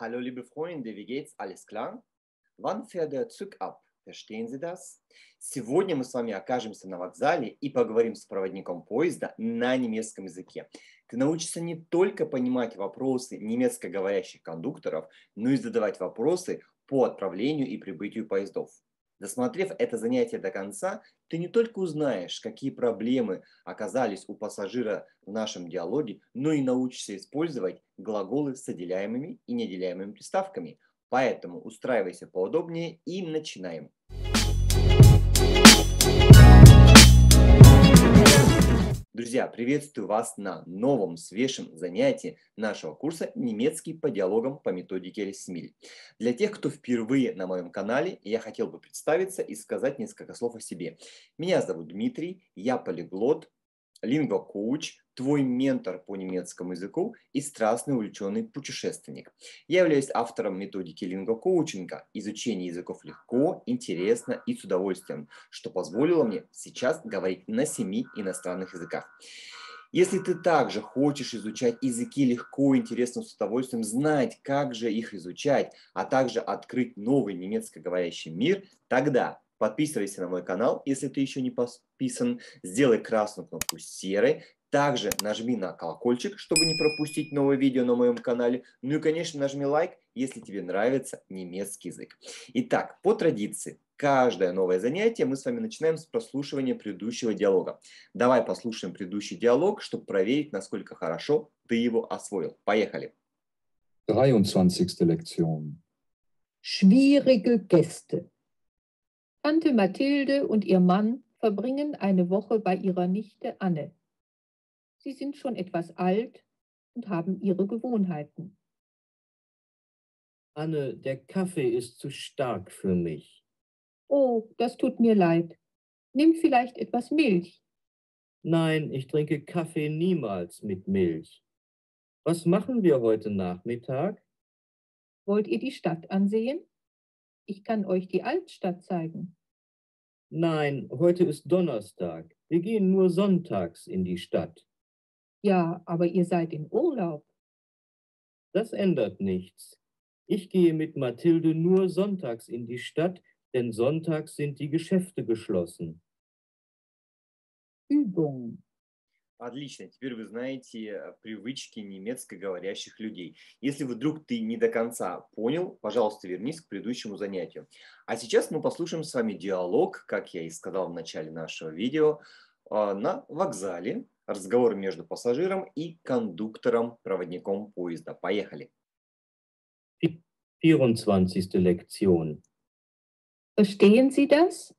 Hallo liebe Freunde, wie geht's? Alles klar? Wann fährt der Zug ab? Verstehen Sie das? Сегодня мы с вами окажемся на вокзале и поговорим с проводником поезда на немецком языке. Ты научишься не только понимать вопросы немецко говорящих кондукторов, но и задавать вопросы по отправлению и прибытию поездов. Досмотрев это занятие до конца, ты не только узнаешь, какие проблемы оказались у пассажира в нашем диалоге, но и научишься использовать глаголы с отделяемыми и неделяемыми приставками. Поэтому устраивайся поудобнее и начинаем. Друзья, приветствую вас на новом свежем занятии нашего курса «Немецкий по диалогам по методике Эльсмиль». Для тех, кто впервые на моем канале, я хотел бы представиться и сказать несколько слов о себе. Меня зовут Дмитрий, я полиглот, лингвокоуч, твой ментор по немецкому языку и страстный увлеченный путешественник. Я являюсь автором методики лингвокоучинга «Изучение языков легко, интересно и с удовольствием», что позволило мне сейчас говорить на семи иностранных языках. Если ты также хочешь изучать языки легко, интересно, с удовольствием, знать, как же их изучать, а также открыть новый немецкоговорящий мир, тогда Подписывайся на мой канал, если ты еще не подписан. Сделай красную кнопку серой. Также нажми на колокольчик, чтобы не пропустить новое видео на моем канале. Ну и, конечно, нажми лайк, если тебе нравится немецкий язык. Итак, по традиции, каждое новое занятие мы с вами начинаем с прослушивания предыдущего диалога. Давай послушаем предыдущий диалог, чтобы проверить, насколько хорошо ты его освоил. Поехали. 23. Lektion. Schwierige Gäste. Tante Mathilde und ihr Mann verbringen eine Woche bei ihrer Nichte Anne. Sie sind schon etwas alt und haben ihre Gewohnheiten. Anne, der Kaffee ist zu stark für mich. Oh, das tut mir leid. Nimm vielleicht etwas Milch. Nein, ich trinke Kaffee niemals mit Milch. Was machen wir heute Nachmittag? Wollt ihr die Stadt ansehen? Ich kann euch die Altstadt zeigen. Nein, heute ist Donnerstag. Wir gehen nur sonntags in die Stadt. Ja, aber ihr seid in Urlaub. Das ändert nichts. Ich gehe mit Mathilde nur sonntags in die Stadt, denn sonntags sind die Geschäfte geschlossen. Übung. Отлично, теперь вы знаете э, привычки немецкоговорящих людей. Если вдруг ты не до конца понял, пожалуйста, вернись к предыдущему занятию. А сейчас мы послушаем с вами диалог, как я и сказал в начале нашего видео, а, на вокзале. Разговор между пассажиром и кондуктором, проводником поезда. Поехали. 24. Lektion. Verstehen Sie das?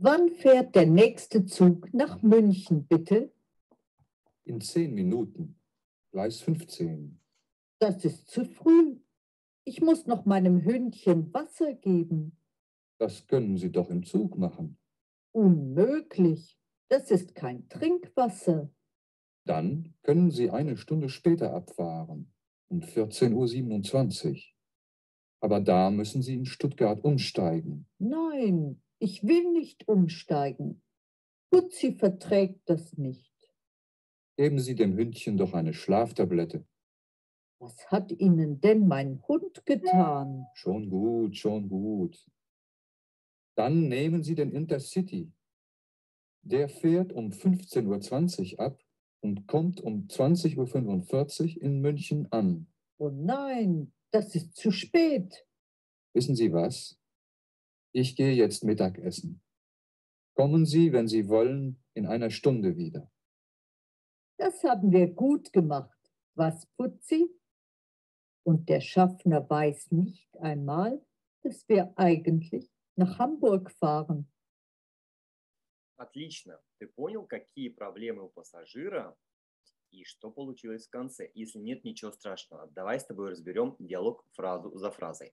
Wann fährt der nächste Zug nach München, bitte? In 10 Minuten. Gleis 15. Das ist zu früh. Ich muss noch meinem Hündchen Wasser geben. Das können Sie doch im Zug machen. Unmöglich. Das ist kein Trinkwasser. Dann können Sie eine Stunde später abfahren, um 14.27 Uhr. Aber da müssen Sie in Stuttgart umsteigen. Nein, ich will nicht umsteigen. Putzi verträgt das nicht. Geben Sie dem Hündchen doch eine Schlaftablette. Was hat Ihnen denn mein Hund getan? Schon gut, schon gut. Dann nehmen Sie den Intercity. Der fährt um 15.20 Uhr ab und kommt um 20.45 Uhr in München an. Oh nein, das ist zu spät. Wissen Sie was? Ich gehe jetzt Mittagessen. Kommen Sie, wenn Sie wollen, in einer Stunde wieder. Das haben wir gut gemacht. Was, Putzi? Und der Schaffner weiß nicht einmal, dass wir eigentlich nach Hamburg fahren. Отлично. Ты понял, какие проблемы у пассажира и что получилось в конце. Если нет, ничего страшного. Давай с тобой разберем диалог фразу за фразой.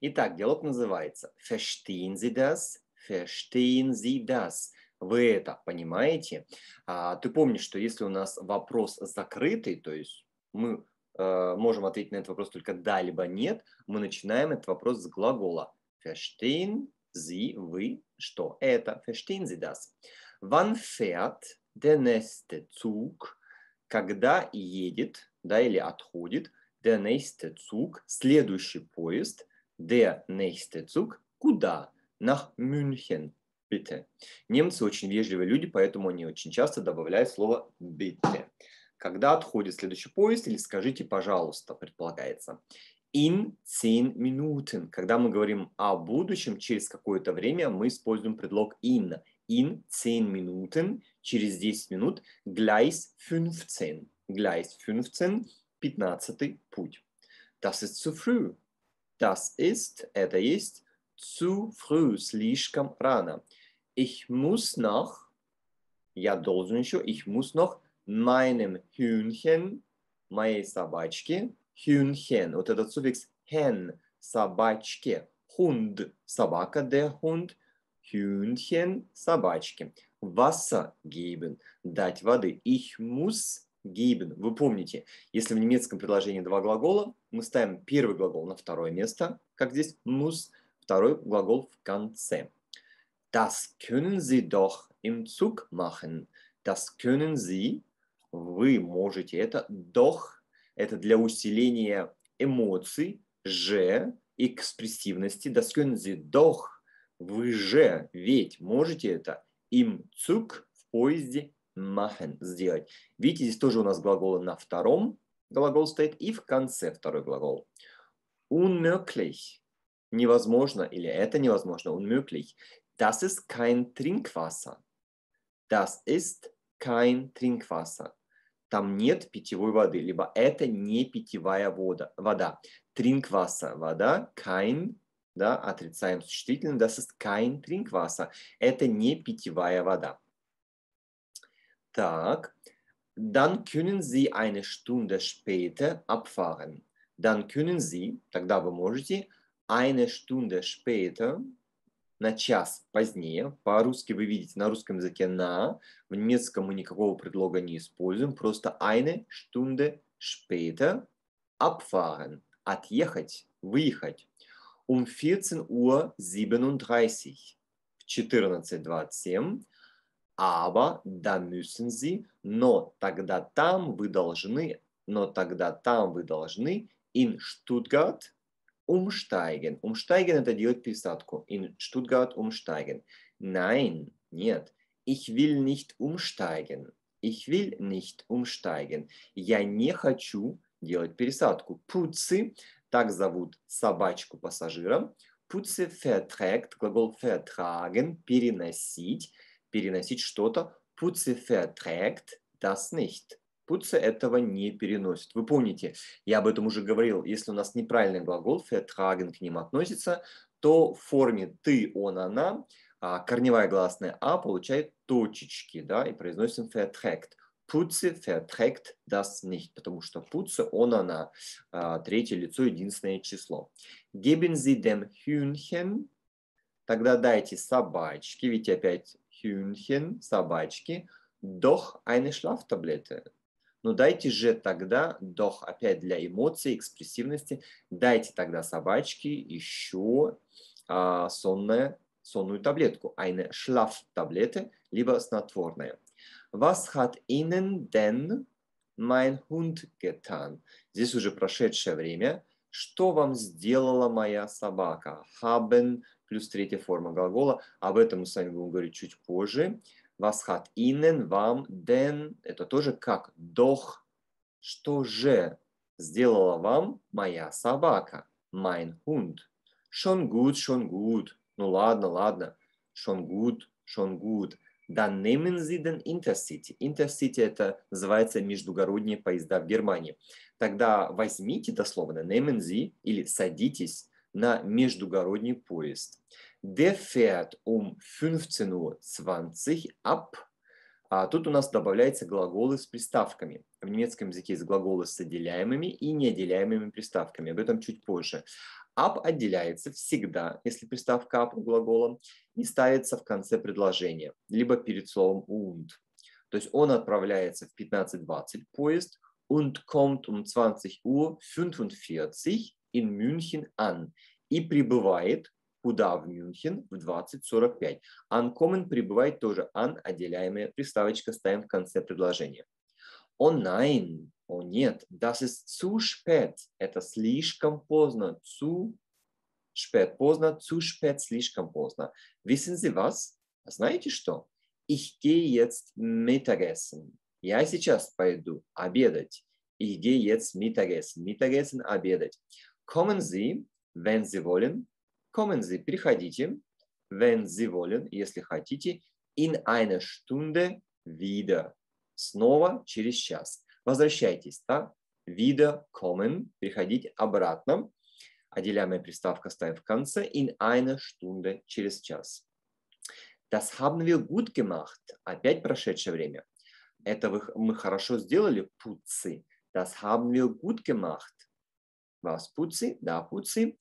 Итак, диалог называется «Verstehen Sie das? Verstehen Sie das?» Вы это понимаете? А, ты помнишь, что если у нас вопрос закрытый, то есть мы э, можем ответить на этот вопрос только «да» либо «нет», мы начинаем этот вопрос с глагола «Verstehen Sie?» Вы что? Это «Verstehen Sie das?» Wann fährt der nächste Zug? Когда едет, да, или отходит Der nächste Zug, следующий поезд. Der nächste Zug, куда? Nach München, bitte. Немцы очень вежливые люди, поэтому они очень часто добавляют слово bitte. Когда отходит следующий поезд, или скажите, пожалуйста, предполагается. In 10 Minuten. Когда мы говорим о будущем, через какое-то время мы используем предлог in. In 10 Minuten, через 10 минут, Gleis 15. Gleis 15, 15 путь. Das ist zu früh. Das ist, это есть, zu früh, слишком рано. Ich muss noch, я должен еще, ich muss noch meinem Hühnchen, моей собачке, Hühnchen, вот этот суффикс hen, собачке, Hund, собака, der Hund, Hühnchen, собачке. Wasser geben, дать воды. Ich muss geben. Вы помните, если в немецком предложении два глагола, мы ставим первый глагол на второе место, как здесь muss, второй глагол в конце. Das können Sie doch im Zug machen. Das können Sie, вы можете это, doch, это для усиления эмоций, же, экспрессивности. Das können Sie doch, вы же, ведь можете это, им Zug в поезде machen, сделать. Видите, здесь тоже у нас глаголы на втором глагол стоит и в конце второй глагол. Unmöglich. Невозможно или это невозможно. Unmöglich. Das ist kein Trinkwasser. Das ist kein Trinkwasser. Там нет питьевой воды, либо это не питьевая вода. вода. Trinkwasser – вода, kein, да, отрицаем существительное, das ist kein Trinkwasser. Это не питьевая вода. Так, dann können Sie eine Stunde später abfahren. Dann können Sie, тогда вы можете, eine Stunde später, на час позднее. По-русски вы видите на русском языке на, в немецком мы никакого предлога не используем, просто eine Stunde später abfahren, отъехать, выехать. Um 14 Uhr 37, в 14.27 aber da müssen Sie, но тогда там вы должны, но тогда там вы должны in Stuttgart umsteigen. Umsteigen это делать пересадку. In Stuttgart umsteigen. Nein, нет. Ich will nicht umsteigen. Ich will nicht umsteigen. Я не хочу делать пересадку. Пуци, так зовут собачку пассажира. Пуци verträgt, глагол vertragen, переносить переносить что-то. Putze verträgt das nicht. Путце этого не переносит. Вы помните, я об этом уже говорил, если у нас неправильный глагол, vertragen к ним относится, то в форме ты, он, она, а, корневая гласная а получает точечки, да, и произносим verträgt. Путце verträgt das nicht, потому что путце, он, она, а, третье лицо, единственное число. Geben Sie dem Hühnchen, тогда дайте собачке, ведь опять Hühnchen, собачки, doch eine Schlaftablette. Но дайте же тогда, doch опять для эмоций, экспрессивности, дайте тогда собачке еще а, сонное, сонную таблетку, eine Schlaftablette, либо снотворное. Was hat Ihnen denn mein Hund getan? Здесь уже прошедшее время. Что вам сделала моя собака? Haben плюс третья форма глагола. Об этом мы с вами будем говорить чуть позже. Was hat Ihnen, вам, denn, это тоже как doch, что же сделала вам моя собака, mein Hund. Schon gut, schon gut. Ну ладно, ладно. Schon gut, schon gut. Dann nehmen Sie den Intercity. Это называется междугородние поезда в Германии. Тогда возьмите дословно nehmen Sie или садитесь на междугородний поезд. Der fährt um 15.20 Uhr ab. А тут у нас добавляются глаголы с приставками. В немецком языке есть глаголы с отделяемыми и неотделяемыми приставками. Об этом чуть позже. Ab отделяется всегда, если приставка ab у глагола, и ставится в конце предложения, либо перед словом und. То есть он отправляется в 15.20 поезд und kommt um 20 Uhr 45 in München an и прибывает куда в Мюнхен в 20.45. Ankommen прибывает тоже an, отделяемая приставочка ставим в конце предложения. О nein, о нет, das ist zu spät. Это слишком поздно. Zu spät, поздно, zu spät, слишком поздно. Wissen Sie was? Знаете что? Ich gehe jetzt Mittagessen. Я сейчас пойду обедать. Ich gehe jetzt Mittagessen. Mittagessen обедать. Kommen Sie, wenn Sie wollen. Kommen Sie, приходите. Wenn Sie wollen, если хотите. In einer Stunde wieder. Снова через час. Возвращайтесь, да? Wieder kommen, приходить обратно. Отделяемая приставка ставим в конце. In einer Stunde, через час. Das haben wir gut gemacht. Опять прошедшее время. Это вы, мы хорошо сделали, пуцы. Das haben wir gut gemacht. Was, пуцы? Да, пуцы.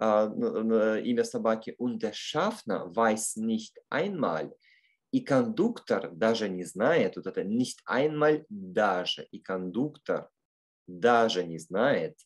Äh, имя собаки. Und der Schaffner weiß nicht einmal. И кондуктор даже не знает, вот это nicht einmal даже. И кондуктор даже не знает,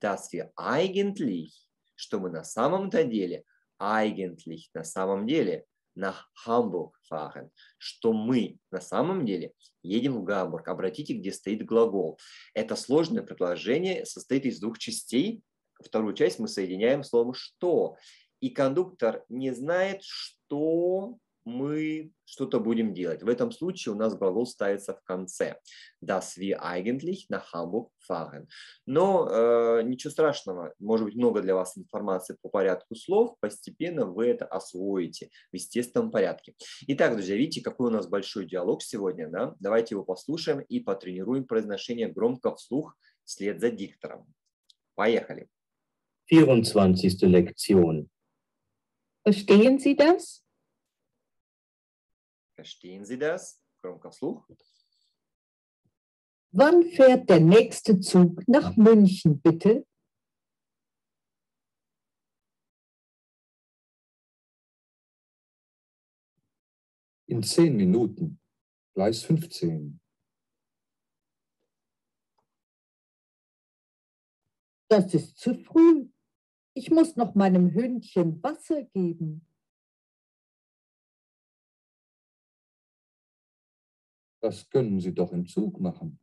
dass wir eigentlich, что мы на самом-то деле, eigentlich, на самом деле, на Hamburg fahren, что мы на самом деле едем в Гамбург. Обратите, где стоит глагол. Это сложное предложение, состоит из двух частей. Вторую часть мы соединяем словом «что». И кондуктор не знает, что мы что-то будем делать. В этом случае у нас глагол ставится в конце. Das wir eigentlich nach Hamburg fahren. Но э, ничего страшного, может быть много для вас информации по порядку слов, постепенно вы это освоите в естественном порядке. Итак, друзья, видите, какой у нас большой диалог сегодня, да? Давайте его послушаем и потренируем произношение громко вслух вслед за диктором. Поехали. 24. Lektion. Verstehen Sie das? Verstehen Sie das? Громко вслух. Wann fährt der nächste Zug nach München, bitte? In zehn Minuten. Gleis 15. Das ist zu früh. Ich muss noch meinem Hündchen Wasser geben. Das können Sie doch im Zug machen.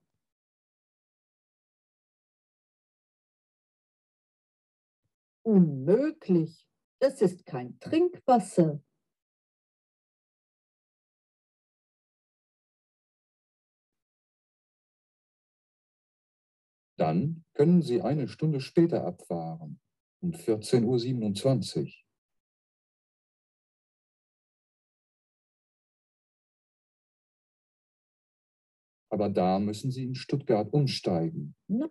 Unmöglich. Das ist kein Trinkwasser. Dann können Sie eine Stunde später abfahren, um 14.27 Uhr. Aber da müssen Sie in Stuttgart umsteigen. Na,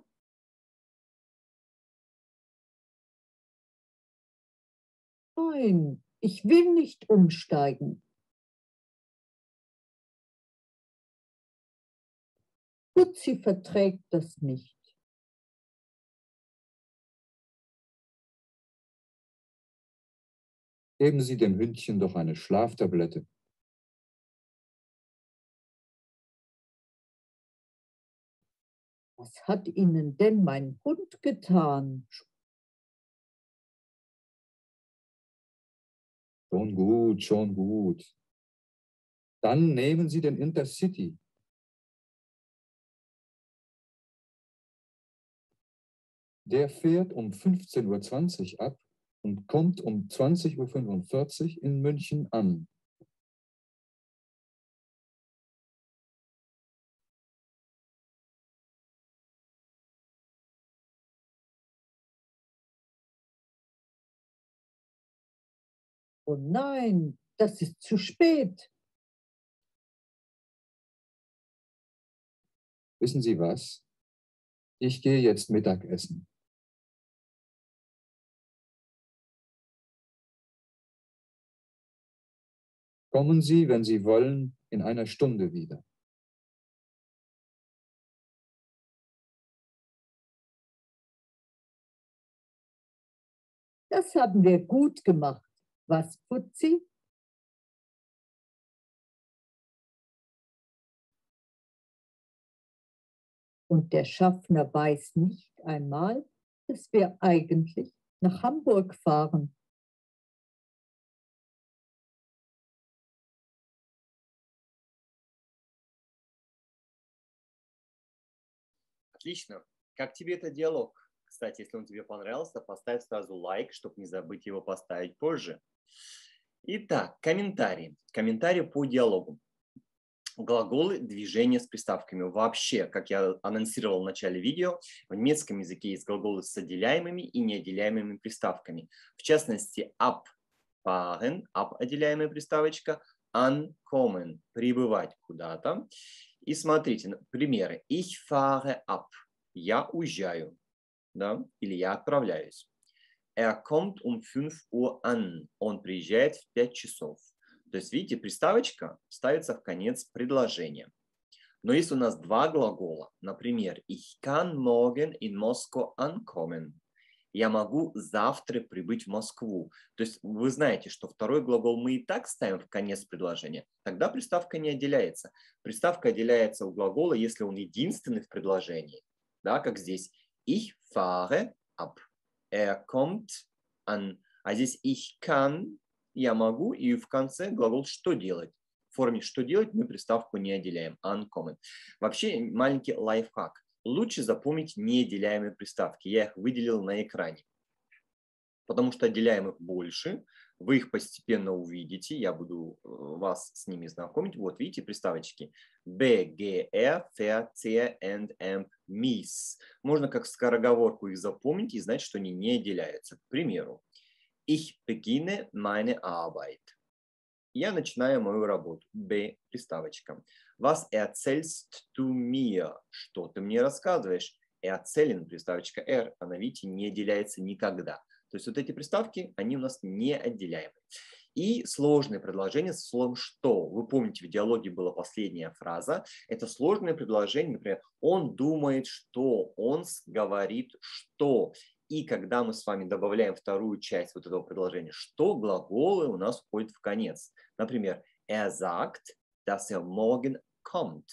Nein, ich will nicht umsteigen. Putzi verträgt das nicht. Geben Sie dem Hündchen doch eine Schlaftablette. Was hat Ihnen denn mein Hund getan? Schon gut, schon gut. Dann nehmen Sie den Intercity. Der fährt um 15.20 Uhr ab und kommt um 20.45 Uhr in München an. Oh nein, das ist zu spät. Wissen Sie was? Ich gehe jetzt Mittagessen. Kommen Sie, wenn Sie wollen, in einer Stunde wieder. Das haben wir gut gemacht. Was, Putzi? Und der Schaffner weiß nicht einmal, dass wir eigentlich nach Hamburg fahren. Отлично. Как тебе этот диалог? Кстати, если он тебе понравился, поставь сразу лайк, чтобы не забыть его поставить позже. Итак, комментарии. Комментарии по диалогу. Глаголы движения с приставками. Вообще, как я анонсировал в начале видео, в немецком языке есть глаголы с отделяемыми и неотделяемыми приставками. В частности, abfahren, ab отделяемая приставочка, ankommen, прибывать куда-то. И смотрите, примеры. Ich fahre ab, я уезжаю, да, или я отправляюсь. Er kommt um 5 Uhr an. Он приезжает в 5 часов. То есть, видите, приставочка ставится в конец предложения. Но если у нас два глагола, например, ich kann morgen in Moscow ankommen, я могу завтра прибыть в Москву. То есть вы знаете, что второй глагол мы и так ставим в конец предложения, тогда приставка не отделяется. Приставка отделяется у глагола, если он единственный в предложении, да, как здесь. Ich fahre ab er kommt an. А здесь ich kann, я могу, и в конце глагол что делать. В форме что делать мы приставку не отделяем, uncommon. Вообще маленький лайфхак. Лучше запомнить неотделяемые приставки. Я их выделил на экране. Потому что отделяемых больше, вы их постепенно увидите, я буду э, вас с ними знакомить. Вот, видите, приставочки B, G, F, F, C, and M, Miss. Можно как скороговорку их запомнить и знать, что они не отделяются. К примеру, Ich beginne meine Arbeit. Я начинаю мою работу. B, приставочка. Was erzählst du mir? Что ты мне рассказываешь? Erzählen, приставочка R, она, видите, не отделяется никогда. То есть вот эти приставки, они у нас не отделяемы. И сложное предложение с словом «что». Вы помните, в диалоге была последняя фраза. Это сложное предложение, например, «он думает, что», «он говорит, что». И когда мы с вами добавляем вторую часть вот этого предложения «что», глаголы у нас входят в конец. Например, er sagt, dass er morgen kommt.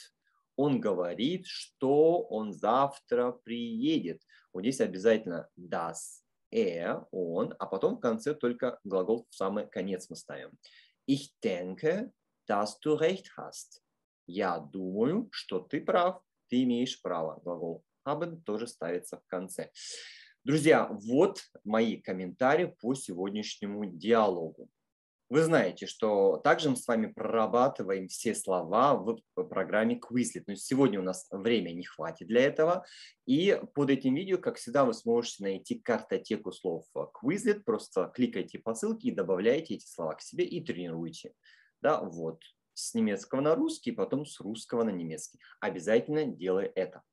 Он говорит, что он завтра приедет. Вот здесь обязательно das er, он, а потом в конце только глагол в самый конец мы ставим. Ich denke, dass du recht hast. Я думаю, что ты прав, ты имеешь право. Глагол haben тоже ставится в конце. Друзья, вот мои комментарии по сегодняшнему диалогу. Вы знаете, что также мы с вами прорабатываем все слова в программе Quizlet. Но сегодня у нас время не хватит для этого. И под этим видео, как всегда, вы сможете найти картотеку слов Quizlet. Просто кликайте по ссылке и добавляйте эти слова к себе и тренируйте. Да, вот. С немецкого на русский, потом с русского на немецкий. Обязательно делай это.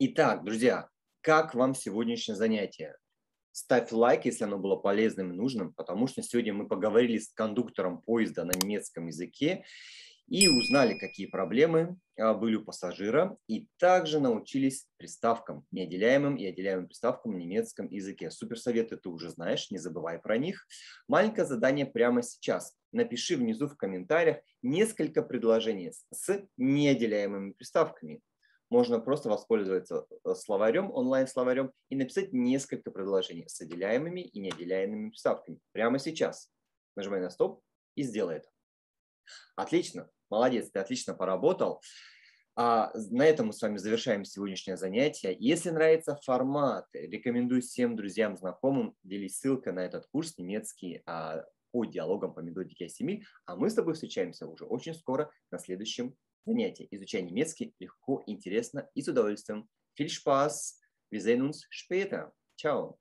Итак, друзья, как вам сегодняшнее занятие? Ставь лайк, если оно было полезным и нужным, потому что сегодня мы поговорили с кондуктором поезда на немецком языке и узнали, какие проблемы а, были у пассажира, и также научились приставкам, неотделяемым и отделяемым приставкам в немецком языке. Суперсоветы ты уже знаешь, не забывай про них. Маленькое задание прямо сейчас. Напиши внизу в комментариях несколько предложений с неотделяемыми приставками можно просто воспользоваться э, словарем, онлайн-словарем и написать несколько предложений с отделяемыми и неотделяемыми приставками прямо сейчас. Нажимай на стоп и сделай это. Отлично, молодец, ты отлично поработал. А на этом мы с вами завершаем сегодняшнее занятие. Если нравится формат, рекомендую всем друзьям, знакомым, делись ссылкой на этот курс немецкий а, по диалогам по методике Асимиль. А мы с тобой встречаемся уже очень скоро на следующем занятие. Изучай немецкий легко, интересно и с удовольствием. Viel Spaß! Wir sehen uns später. Ciao!